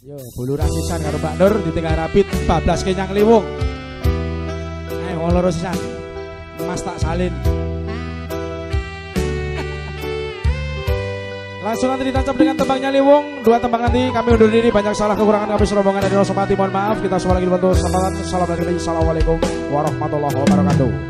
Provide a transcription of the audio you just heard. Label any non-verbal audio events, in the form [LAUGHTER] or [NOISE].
Yo, bulu rasisan karo Mbak Nur ditinggal rapit 14 kenyang liwung. Ayo wong loro sisan. Mas tak salin. [LAUGHS] Langsung nanti ditancap dengan tembangnya Liwung Dua tembang nanti kami undur diri Banyak salah kekurangan kami serombongan dari Rosopati Mohon maaf Kita semua lagi dibantu Assalamualaikum warahmatullahi wabarakatuh